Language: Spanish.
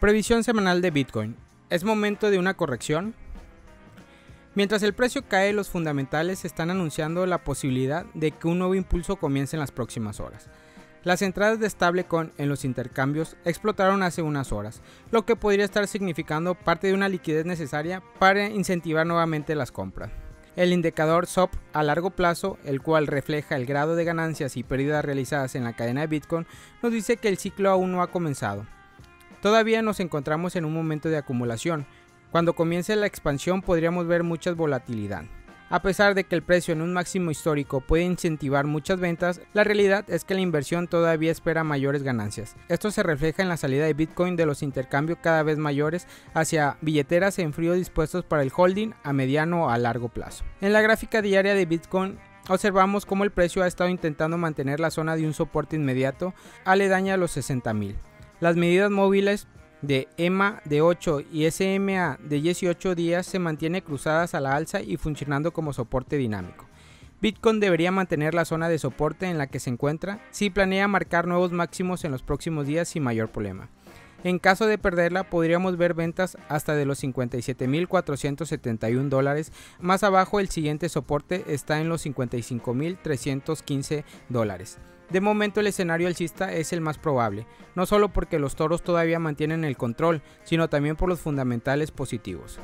Previsión semanal de Bitcoin. ¿Es momento de una corrección? Mientras el precio cae, los fundamentales están anunciando la posibilidad de que un nuevo impulso comience en las próximas horas. Las entradas de stablecoin en los intercambios explotaron hace unas horas, lo que podría estar significando parte de una liquidez necesaria para incentivar nuevamente las compras. El indicador SOP a largo plazo, el cual refleja el grado de ganancias y pérdidas realizadas en la cadena de Bitcoin, nos dice que el ciclo aún no ha comenzado. Todavía nos encontramos en un momento de acumulación. Cuando comience la expansión podríamos ver mucha volatilidad. A pesar de que el precio en un máximo histórico puede incentivar muchas ventas, la realidad es que la inversión todavía espera mayores ganancias. Esto se refleja en la salida de Bitcoin de los intercambios cada vez mayores hacia billeteras en frío dispuestos para el holding a mediano o a largo plazo. En la gráfica diaria de Bitcoin observamos cómo el precio ha estado intentando mantener la zona de un soporte inmediato aledaña a los 60.000. Las medidas móviles de EMA de 8 y SMA de 18 días se mantienen cruzadas a la alza y funcionando como soporte dinámico. Bitcoin debería mantener la zona de soporte en la que se encuentra si planea marcar nuevos máximos en los próximos días sin mayor problema. En caso de perderla, podríamos ver ventas hasta de los 57.471 dólares. Más abajo, el siguiente soporte está en los 55.315 dólares. De momento el escenario alcista es el más probable, no solo porque los toros todavía mantienen el control, sino también por los fundamentales positivos.